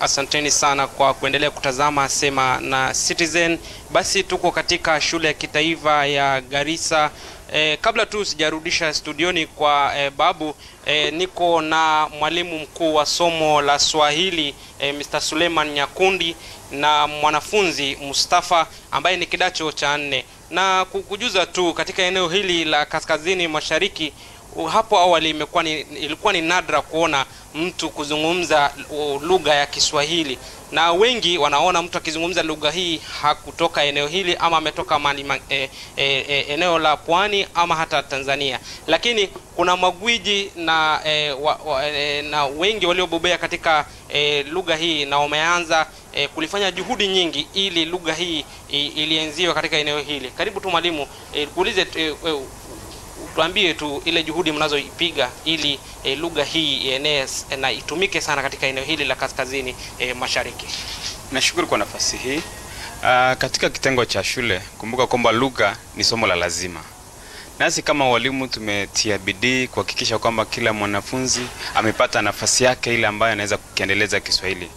asanteni sana kwa kuendelea kutazama Sema na Citizen. Basi tuko katika shule ya kitaifa ya Garissa. E, kabla tu sijarudisha studioni kwa e, Babu e, niko na mwalimu mkuu wa somo la Swahili e, Mr. Suleiman Nyakundi na mwanafunzi Mustafa ambaye ni kidacho cha nne, na kukujuza tu katika eneo hili la kaskazini mashariki hapo awali imekuwa ni, ilikuwa ni nadra kuona mtu kuzungumza lugha ya Kiswahili, na wengi wanaona mtu akizungumza lugha hii hakutoka eneo hili ama ametoka mali, e, e, e, eneo la pwani ama hata Tanzania, lakini kuna magwiji na, e, wa, wa, e, na wengi waliobobea katika e, lugha hii na wameanza e, kulifanya juhudi nyingi ili lugha hii ilienziwe katika eneo hili. Karibu tu mwalimu, e, kuulize e, e, tuambie tu ile juhudi mnazoipiga ili e, lugha hii ienee na itumike sana katika eneo hili la kaskazini e, mashariki. Nashukuru kwa nafasi hii. Uh, katika kitengo cha shule, kumbuka kwamba lugha ni somo la lazima. Nasi kama walimu tumetia bidii kuhakikisha kwamba kila mwanafunzi amepata nafasi yake ile ambayo anaweza kukiendeleza Kiswahili.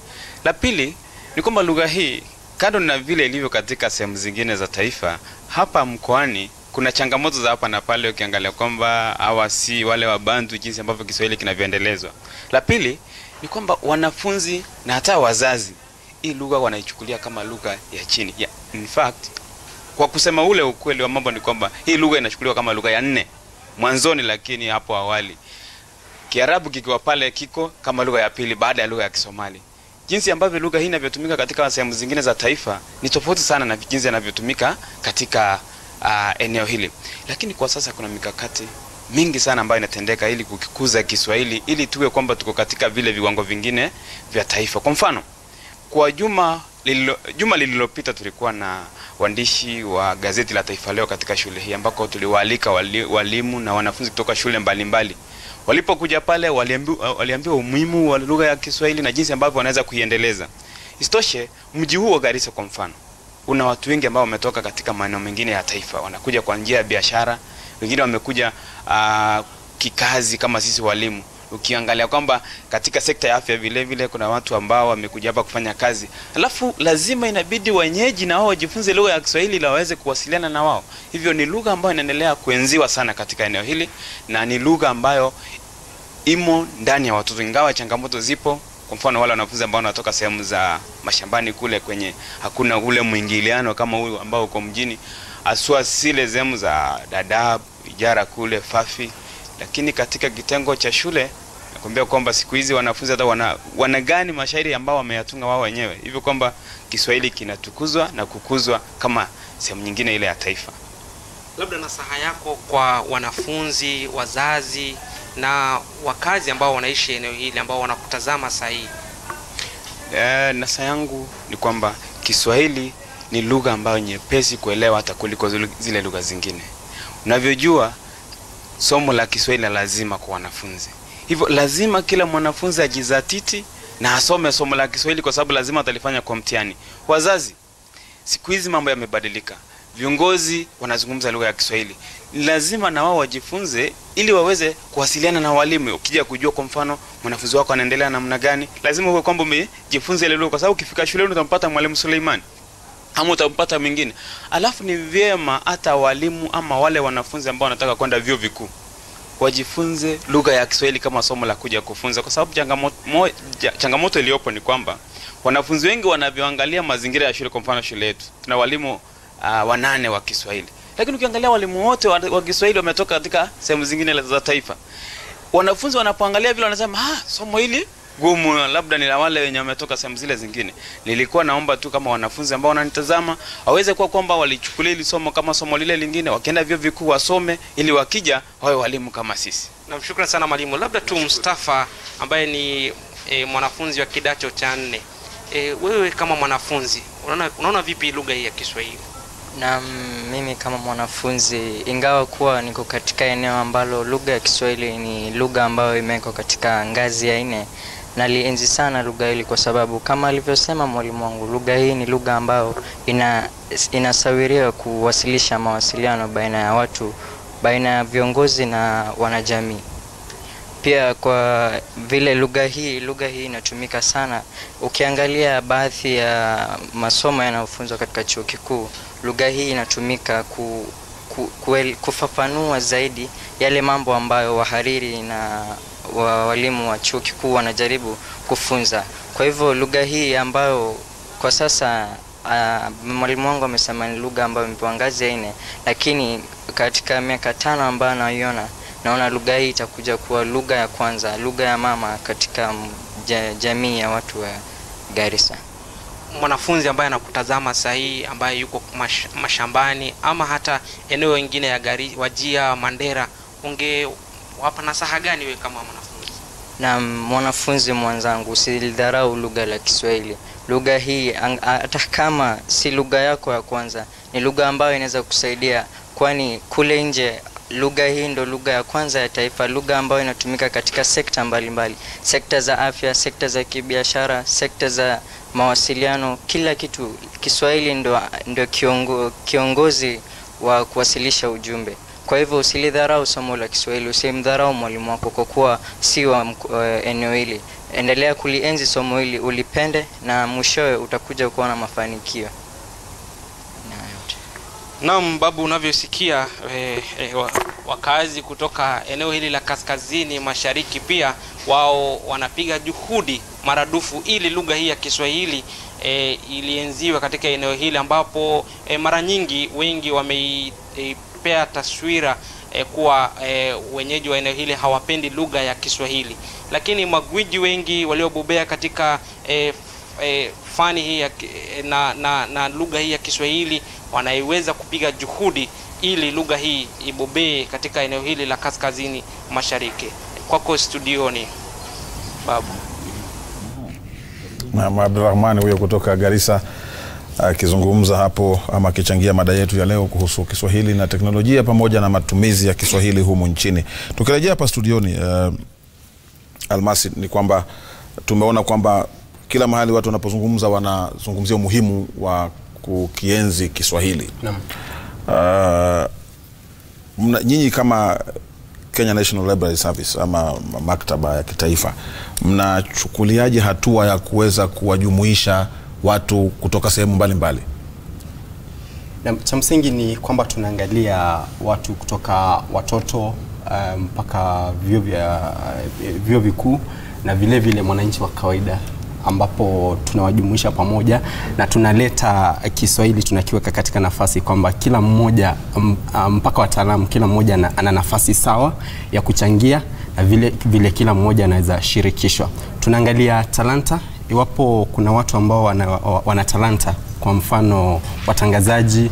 La pili ni kwamba lugha hii kando na vile ilivyo katika sehemu zingine za taifa, hapa mkoani kuna changamoto za hapa na pale, ukiangalia kwamba hawa si wale wabantu jinsi ambavyo Kiswahili kinavyoendelezwa. La pili ni kwamba wanafunzi na hata wazazi hii lugha wanaichukulia kama lugha ya chini ya, in fact kwa kusema ule ukweli wa mambo ni kwamba hii lugha inachukuliwa kama lugha ya nne mwanzoni, lakini hapo awali Kiarabu kikiwa pale kiko kama lugha ya pili baada ya lugha ya Kisomali. Jinsi ambavyo lugha hii inavyotumika katika sehemu zingine za taifa ni tofauti sana na jinsi inavyotumika katika uh, eneo hili, lakini kwa sasa kuna mikakati mingi sana ambayo inatendeka ili kukikuza Kiswahili ili tuwe kwamba tuko katika vile viwango vingine vya taifa. Kwa mfano, kwa juma lililo, juma lililopita tulikuwa na waandishi wa gazeti la Taifa Leo katika shule hii ambako tuliwaalika wali, walimu na wanafunzi kutoka shule mbalimbali. Walipokuja pale waliambiwa, waliambiwa umuhimu wa lugha ya Kiswahili na jinsi ambavyo wanaweza kuiendeleza. Isitoshe, mji huu wa Garissa kwa mfano una watu wengi ambao wametoka katika maeneo mengine ya taifa, wanakuja kwa njia ya biashara, wengine wamekuja uh, kikazi kama sisi walimu. Ukiangalia kwamba katika sekta ya afya vile vile kuna watu ambao wamekuja hapa kufanya kazi, alafu lazima inabidi wenyeji na wao wajifunze lugha ya Kiswahili ili waweze kuwasiliana na wao. Hivyo ni lugha ambayo inaendelea kuenziwa sana katika eneo hili na ni lugha ambayo imo ndani ya watoto, ingawa changamoto zipo kwa mfano wale wanafunzi ambao wanatoka sehemu za mashambani kule kwenye hakuna ule mwingiliano kama huyu ambao uko mjini, aswa zile sehemu za Dadaab, Ijara kule Fafi. Lakini katika kitengo cha shule nakwambia kwamba siku hizi wanafunzi hata wana, wana gani mashairi ambao wameyatunga wao wenyewe, hivyo kwamba Kiswahili kinatukuzwa na kukuzwa kama sehemu nyingine ile ya taifa. Labda nasaha yako kwa wanafunzi, wazazi na wakazi ambao wanaishi eneo hili ambao wanakutazama saa hii? E, nasa yangu ni kwamba Kiswahili ni lugha ambayo nyepesi kuelewa hata kuliko zile lugha zingine. Unavyojua, somo la Kiswahili lazima kwa wanafunzi, hivyo lazima kila mwanafunzi ajizatiti na asome somo la Kiswahili kwa sababu lazima atalifanya kwa mtihani. Wazazi, siku hizi mambo yamebadilika, viongozi wanazungumza lugha ya Kiswahili, lazima na wao wajifunze ili waweze kuwasiliana na walimu. Ukija kujua kwa mfano mwanafunzi wako anaendelea namna gani, lazima uwe kwamba umejifunza ile lugha, kwa sababu ukifika shuleni utampata mwalimu Suleiman ama utampata mwingine. Alafu ni vyema hata walimu ama wale wanafunzi ambao wanataka kwenda vyuo vikuu wajifunze lugha ya Kiswahili kama somo la kuja kufunza, kwa sababu changamoto, changamoto iliyopo ni kwamba wanafunzi wengi wanavyoangalia mazingira ya shule. Kwa mfano shule yetu tuna walimu uh, wanane wa Kiswahili lakini ukiangalia walimu wote wa, wa Kiswahili wametoka katika sehemu zingine za taifa. Wanafunzi wanapoangalia vile wanasema ah, somo hili gumu, labda ni la wale wenye wametoka sehemu zile zingine. Nilikuwa naomba tu kama wanafunzi ambao wananitazama waweze kuwa kwamba walichukulia hili somo kama somo lile lingine, wakienda vyuo vikuu wasome, ili wakija wawe walimu kama sisi. Namshukuru sana mwalimu. Labda tu Mustafa ambaye ni e, mwanafunzi wa kidato cha nne, e, wewe kama mwanafunzi unaona, unaona vipi lugha hii ya Kiswahili? Na mimi kama mwanafunzi, ingawa kuwa niko katika eneo ambalo lugha ya Kiswahili ni lugha ambayo imewekwa katika ngazi ya nne, nalienzi sana lugha hili kwa sababu kama alivyosema mwalimu wangu, lugha hii ni lugha ambayo ina inasawiriwa kuwasilisha mawasiliano baina ya watu, baina ya viongozi na wanajamii. Pia kwa vile lugha hii lugha hii inatumika sana. Ukiangalia baadhi ya masomo yanayofunzwa katika chuo kikuu, lugha hii inatumika ku, ku, kuel, kufafanua zaidi yale mambo ambayo wahariri na wa walimu wa chuo kikuu wanajaribu kufunza. Kwa hivyo lugha hii ambayo kwa sasa uh, mwalimu wangu amesema ni lugha ambayo imepewa ngazi ya nne, lakini katika miaka tano ambayo naiona naona lugha hii itakuja kuwa lugha ya kwanza, lugha ya mama katika jamii ya watu wa Garissa. Mwanafunzi ambaye anakutazama saa hii ambaye yuko mash, mashambani ama hata eneo lingine ya gari, Wajia, Mandera, ungewapa nasaha gani wewe kama mwanafunzi? Na mwanafunzi mwenzangu, usilidharau lugha la Kiswahili. Lugha hii hata kama si lugha yako ya kwanza, ni lugha ambayo inaweza kusaidia, kwani kule nje lugha hii ndo lugha ya kwanza ya taifa, lugha ambayo inatumika katika sekta mbalimbali mbali. Sekta za afya, sekta za kibiashara, sekta za mawasiliano, kila kitu. Kiswahili ndo, ndo kiongo, kiongozi wa kuwasilisha ujumbe. Kwa hivyo usilidharau somo la Kiswahili, usimdharau mwalimu wako kwa kuwa si wa uh, eneo hili. Endelea kulienzi somo hili, ulipende na mwishowe utakuja kuwa na mafanikio. Naam, babu, unavyosikia e, e, wakazi kutoka eneo hili la kaskazini mashariki pia wao wanapiga juhudi maradufu ili lugha hii ya Kiswahili e, ilienziwe katika eneo hili ambapo e, mara nyingi wengi wameipea e, taswira e, kuwa e, wenyeji wa eneo hili hawapendi lugha ya Kiswahili, lakini magwiji wengi waliobobea katika eh, eh, fani hii ya, na, na, na lugha hii ya Kiswahili wanaiweza kupiga juhudi ili lugha hii ibobee katika eneo hili la kaskazini mashariki. Kwako studioni, babu. na Abdurahmani huyo kutoka Garissa akizungumza hapo ama akichangia mada yetu ya leo kuhusu Kiswahili na teknolojia pamoja na matumizi ya Kiswahili humu nchini. Tukirejea hapa studioni, uh, Almasi, ni kwamba tumeona kwamba kila mahali watu wanapozungumza wanazungumzia umuhimu wa kukienzi Kiswahili. Naam. Uh, nyinyi kama Kenya National Library Service ama maktaba ya kitaifa mnachukuliaje hatua ya kuweza kuwajumuisha watu kutoka sehemu mbalimbali? Na cha msingi ni kwamba tunaangalia watu kutoka watoto mpaka um, vyuo vikuu na vile vile mwananchi wa kawaida ambapo tunawajumuisha pamoja na tunaleta Kiswahili tunakiweka katika nafasi kwamba kila mmoja mpaka wataalamu, kila mmoja ana nafasi sawa ya kuchangia na vile, vile kila mmoja anaweza shirikishwa. Tunaangalia talanta, iwapo kuna watu ambao wana, wana talanta kwa mfano watangazaji,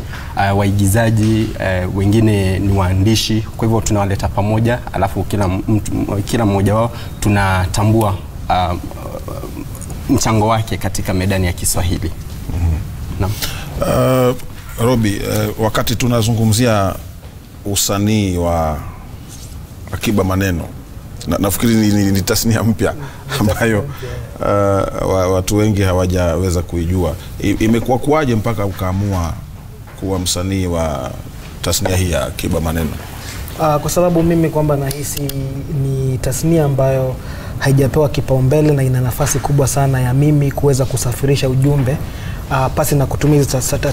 uh, waigizaji, uh, wengine ni waandishi. Kwa hivyo tunawaleta pamoja, alafu kila, mtu, kila mmoja wao tunatambua uh, mchango wake katika medani ya Kiswahili. mm -hmm. uh, Robi, uh, wakati tunazungumzia usanii wa akiba maneno na, nafikiri ni, ni, ni tasnia mpya ambayo uh, watu wengi hawajaweza kuijua. Imekuwa kuwaje mpaka ukaamua kuwa msanii wa tasnia hii ya akiba maneno? Uh, kwa sababu mimi kwamba nahisi ni tasnia ambayo haijapewa kipaumbele na ina nafasi kubwa sana ya mimi kuweza kusafirisha ujumbe uh, pasi na kutumia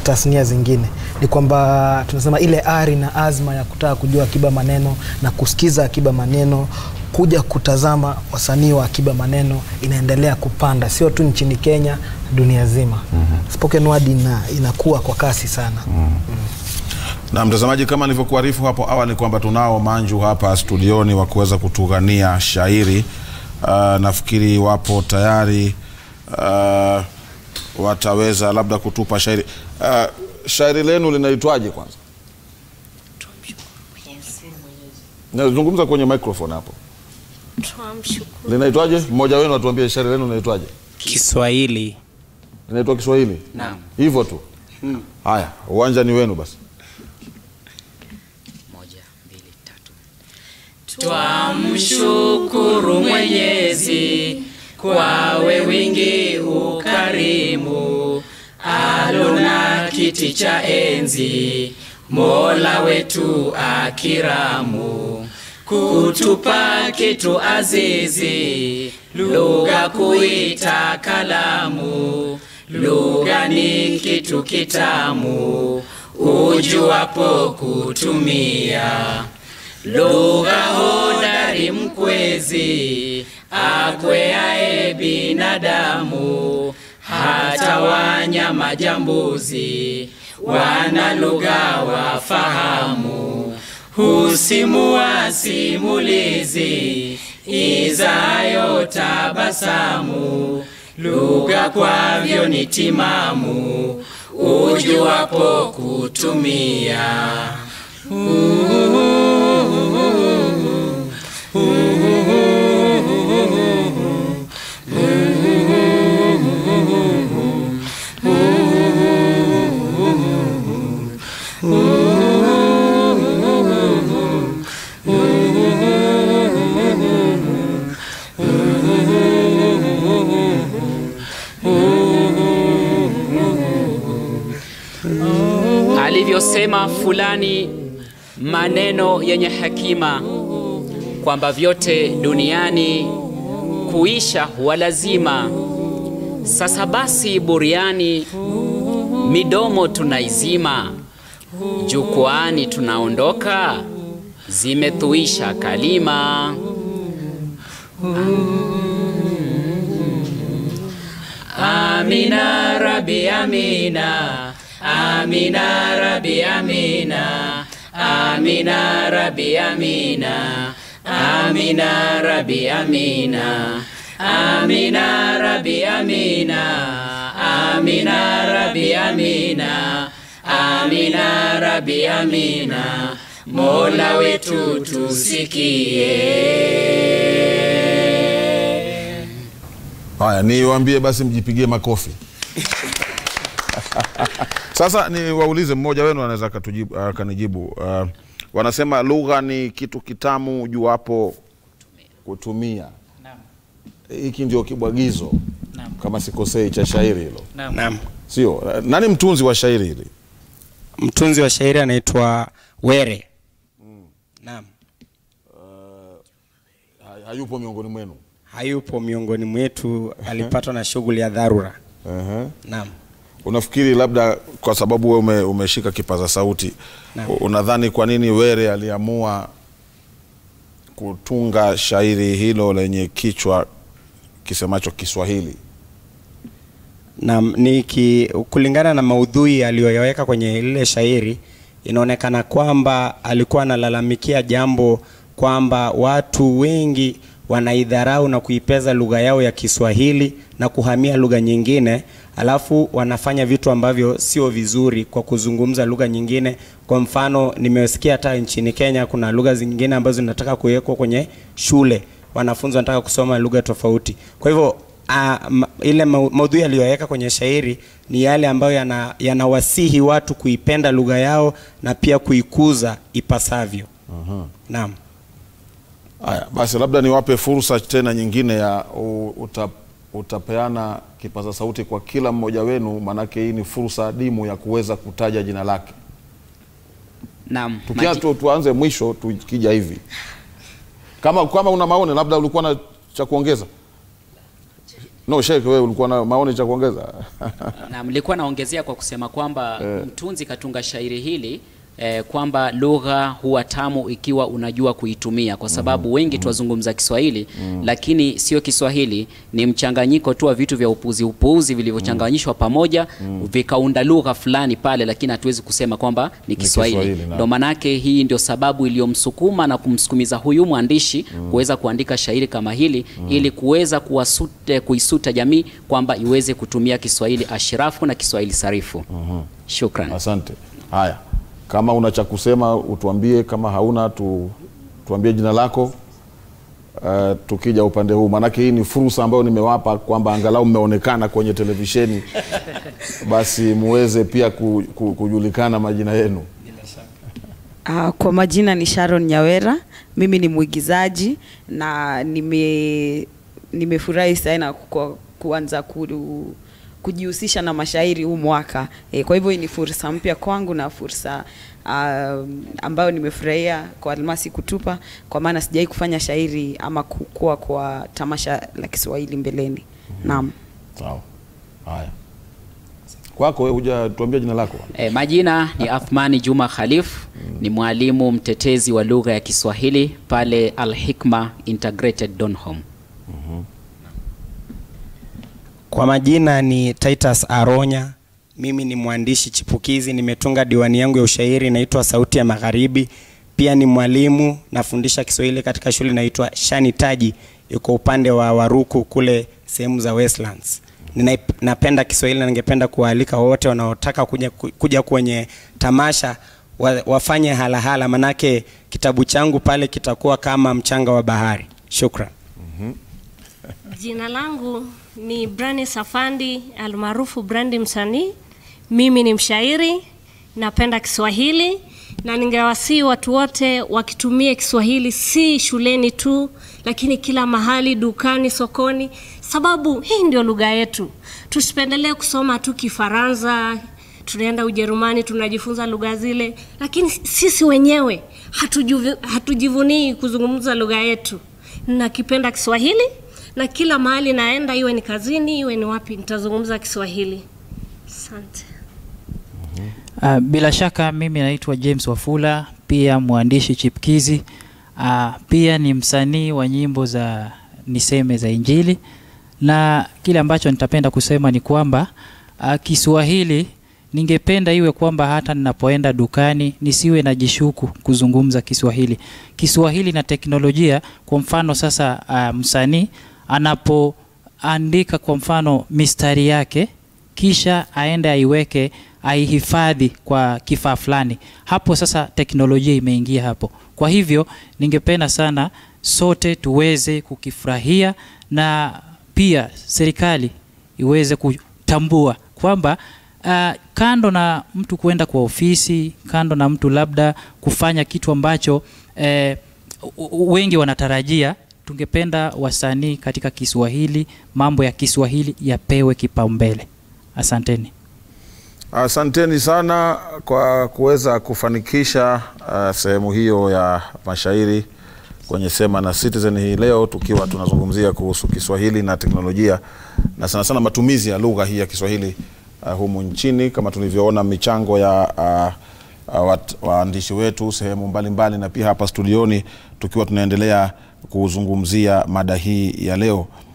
tasnia zingine. Ni kwamba tunasema ile ari na azma ya kutaka kujua akiba maneno na kusikiza akiba maneno, kuja kutazama wasanii wa akiba maneno inaendelea kupanda, sio tu nchini Kenya, dunia zima. mm -hmm. Spoken word ina, inakuwa kwa kasi sana. mm -hmm. mm. Na mtazamaji, kama nilivyokuarifu hapo awali kwamba tunao manju hapa studioni wa kuweza kutughania shairi Uh, nafikiri wapo tayari uh, wataweza labda kutupa shairi uh, shairi lenu linaitwaje kwanza? Nazungumza kwenye microphone hapo. Linaitwaje? Mmoja wenu atuambie shairi lenu linaitwaje? Kiswahili. Linaitwa Kiswahili? Naam. Hivyo tu. Hmm. Haya, uwanja ni wenu basi. Twamshukuru Mwenyezi kwawe wingi ukarimu, alona kiti cha enzi, Mola wetu akiramu, kutupa kitu azizi, lugha kuita kalamu. Lugha ni kitu kitamu, ujuapo kutumia. Lugha hodari mkwezi, akweaye binadamu, hata wanyama jambuzi, wana lugha wafahamu. Husimua simulizi, izayo tabasamu, lugha kwavyo ni timamu, ujuwapo kutumia. Alivyosema fulani maneno yenye hekima kwamba vyote duniani kuisha huwa lazima. Sasa basi, buriani midomo tunaizima, jukwani tunaondoka, zimetuisha kalima. Amina Rabbi Amina Amina Rabbi Amina. Amina Rabbi Amina. Amina Rabbi Amina. Amina Rabbi Amina. Amina Rabbi Amina. Amina Rabbi Amina. Mola wetu tusikie. Haya, niwaambie basi mjipigie makofi. Sasa ni waulize mmoja wenu anaweza akatujibu- akanijibu. Uh, wanasema lugha ni kitu kitamu juapo kutumia. Hiki ndio kibwagizo kama sikosei cha shairi hilo, Naam. sio? Nani mtunzi wa shairi hili? Mtunzi wa shairi anaitwa Were. Naam. Uh, Hayupo miongoni mwenu. Hayupo miongoni mwetu, alipatwa na shughuli ya dharura. Uh -huh. Naam. Unafikiri labda kwa sababu wewe ume, umeshika kipaza sauti na, unadhani kwa nini Were aliamua kutunga shairi hilo lenye kichwa kisemacho Kiswahili? Naam, niki kulingana na maudhui aliyoyaweka kwenye lile shairi inaonekana kwamba alikuwa analalamikia jambo kwamba watu wengi wanaidharau na kuipeza lugha yao ya Kiswahili na kuhamia lugha nyingine, alafu wanafanya vitu ambavyo sio vizuri kwa kuzungumza lugha nyingine. Kwa mfano, nimesikia hata nchini Kenya kuna lugha zingine ambazo zinataka kuwekwa kwenye shule, wanafunzi wanataka kusoma lugha tofauti. Kwa hivyo ma, ile mau- maudhui aliyoweka kwenye shairi ni yale ambayo yana- yanawasihi watu kuipenda lugha yao na pia kuikuza ipasavyo. Naam. Haya, basi labda niwape fursa tena nyingine ya u- uta, utapeana kipaza sauti kwa kila mmoja wenu, maanake hii ni fursa adimu ya kuweza kutaja jina lake. Naam, Tukia, tu, tuanze mwisho tukija hivi. Kama kama una maoni, labda ulikuwa na cha kuongeza. No, Sheikh, wewe ulikuwa na maoni cha kuongeza? Naam, nilikuwa naongezea kwa kusema kwamba mtunzi katunga shairi hili eh, kwamba lugha huwa tamu ikiwa unajua kuitumia, kwa sababu mm. wengi tuwazungumza Kiswahili mm. lakini sio Kiswahili, ni mchanganyiko tu wa vitu vya upuzi upuuzi vilivyochanganyishwa pamoja mm. vikaunda lugha fulani pale, lakini hatuwezi kusema kwamba ni Kiswahili. Ndio manake hii ndio sababu iliyomsukuma na kumsukumiza huyu mwandishi mm. kuweza kuandika shairi kama hili mm. ili kuweza kuwasute, kuisuta jamii kwamba iweze kutumia Kiswahili ashirafu na Kiswahili sarifu. mm -hmm. Shukran. Asante. Haya, kama una cha kusema utuambie, kama hauna tu, tuambie jina lako. Uh, tukija upande huu, maanake hii ni fursa ambayo nimewapa kwamba angalau mmeonekana kwenye televisheni, basi muweze pia ku, ku, kujulikana majina yenu. Uh, kwa majina ni Sharon Nyawera. Mimi ni mwigizaji na nime nimefurahi sana kwa kuanza ku, kujihusisha na mashairi huu mwaka e, kwa hivyo ni fursa mpya kwangu na fursa uh, ambayo nimefurahia kwa Almasi kutupa, kwa maana sijai kufanya shairi ama kukua kwa tamasha la Kiswahili mbeleni. Naam. Sawa. Haya. Kwako wewe hujatuambia jina lako? E, majina ni Athmani Juma Khalif, ni mwalimu mtetezi wa lugha ya Kiswahili pale Al Hikma Integrated Donholm. Kwa majina ni Titus Aronya. Mimi ni mwandishi chipukizi, nimetunga diwani yangu ya ushairi inaitwa Sauti ya Magharibi. Pia ni mwalimu, nafundisha Kiswahili katika shule inaitwa Shani Taji, iko upande wa Waruku kule sehemu za Westlands. Nina, napenda Kiswahili na ningependa kuwaalika wote wanaotaka kuja, kuja kwenye tamasha wa, wafanye halahala, manake kitabu changu pale kitakuwa kama mchanga wa bahari. Shukran. Jina langu ni Brani Safandi almaarufu Brandi Msanii. Mimi ni mshairi, napenda Kiswahili na ningewasihi watu wote wakitumie Kiswahili si shuleni tu, lakini kila mahali, dukani, sokoni, sababu hii ndio lugha yetu. Tusipendelee kusoma tu Kifaransa, tunaenda Ujerumani tunajifunza lugha zile, lakini sisi wenyewe hatujivunii kuzungumza lugha yetu. Nakipenda Kiswahili na kila mahali naenda, iwe ni kazini, iwe ni wapi, nitazungumza Kiswahili. Asante. Uh, bila shaka mimi naitwa James Wafula, pia mwandishi chipkizi. Uh, pia ni msanii wa nyimbo za niseme za Injili, na kile ambacho nitapenda kusema ni kwamba uh, Kiswahili ningependa iwe kwamba hata ninapoenda dukani nisiwe na jishuku kuzungumza Kiswahili. Kiswahili na teknolojia, kwa mfano sasa, uh, msanii anapoandika kwa mfano mistari yake kisha aende aiweke aihifadhi kwa kifaa fulani, hapo sasa teknolojia imeingia hapo. Kwa hivyo ningependa sana sote tuweze kukifurahia na pia serikali iweze kutambua kwamba uh, kando na mtu kuenda kwa ofisi, kando na mtu labda kufanya kitu ambacho eh, wengi wanatarajia, tungependa wasanii katika Kiswahili, mambo ya Kiswahili yapewe kipaumbele. Asanteni. Asanteni sana kwa kuweza kufanikisha uh, sehemu hiyo ya mashairi kwenye Sema na Citizen hii leo, tukiwa tunazungumzia kuhusu Kiswahili na teknolojia na sana sana matumizi ya lugha hii ya Kiswahili uh, humu nchini, kama tulivyoona michango ya uh, uh, waandishi wetu sehemu mbalimbali mbali, na pia hapa studioni tukiwa tunaendelea kuzungumzia mada hii ya leo.